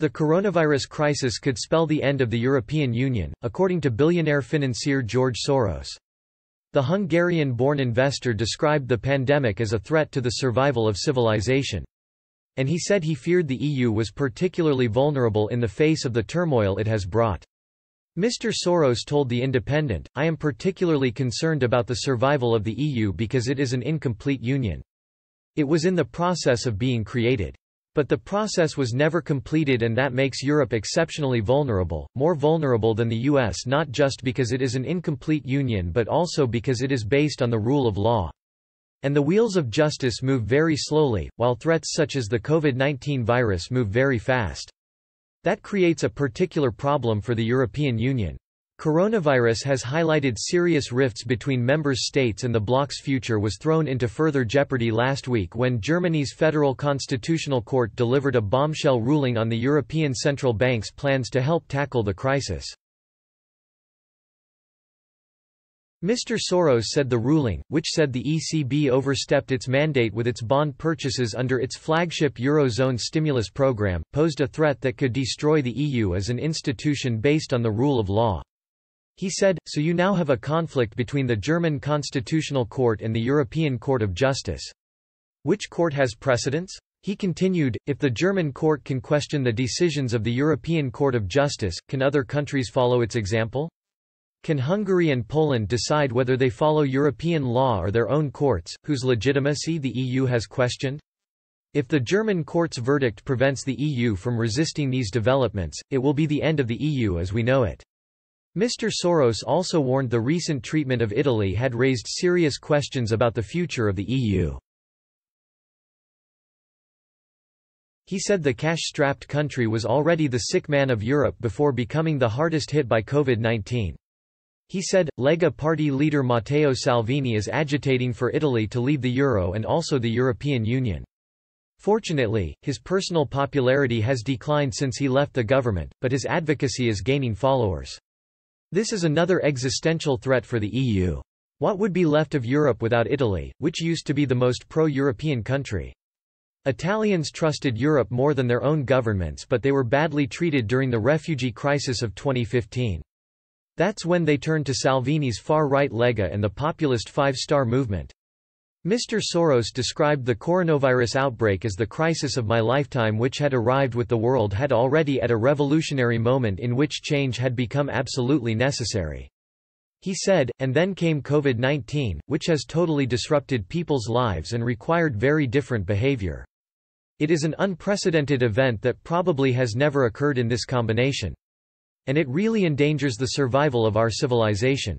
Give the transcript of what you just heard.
The coronavirus crisis could spell the end of the European Union, according to billionaire financier George Soros. The Hungarian-born investor described the pandemic as a threat to the survival of civilization. And he said he feared the EU was particularly vulnerable in the face of the turmoil it has brought. Mr. Soros told The Independent, I am particularly concerned about the survival of the EU because it is an incomplete union. It was in the process of being created. But the process was never completed and that makes Europe exceptionally vulnerable, more vulnerable than the US not just because it is an incomplete union but also because it is based on the rule of law. And the wheels of justice move very slowly, while threats such as the COVID-19 virus move very fast. That creates a particular problem for the European Union. Coronavirus has highlighted serious rifts between member states and the bloc's future was thrown into further jeopardy last week when Germany's Federal Constitutional Court delivered a bombshell ruling on the European Central Bank's plans to help tackle the crisis. Mr. Soros said the ruling, which said the ECB overstepped its mandate with its bond purchases under its flagship Eurozone stimulus program, posed a threat that could destroy the EU as an institution based on the rule of law. He said, so you now have a conflict between the German Constitutional Court and the European Court of Justice. Which court has precedence? He continued, if the German court can question the decisions of the European Court of Justice, can other countries follow its example? Can Hungary and Poland decide whether they follow European law or their own courts, whose legitimacy the EU has questioned? If the German court's verdict prevents the EU from resisting these developments, it will be the end of the EU as we know it. Mr. Soros also warned the recent treatment of Italy had raised serious questions about the future of the EU. He said the cash-strapped country was already the sick man of Europe before becoming the hardest hit by COVID-19. He said, Lega party leader Matteo Salvini is agitating for Italy to leave the euro and also the European Union. Fortunately, his personal popularity has declined since he left the government, but his advocacy is gaining followers. This is another existential threat for the EU. What would be left of Europe without Italy, which used to be the most pro-European country? Italians trusted Europe more than their own governments but they were badly treated during the refugee crisis of 2015. That's when they turned to Salvini's far-right Lega and the populist Five Star Movement. Mr. Soros described the coronavirus outbreak as the crisis of my lifetime which had arrived with the world had already at a revolutionary moment in which change had become absolutely necessary. He said, and then came COVID-19, which has totally disrupted people's lives and required very different behavior. It is an unprecedented event that probably has never occurred in this combination. And it really endangers the survival of our civilization.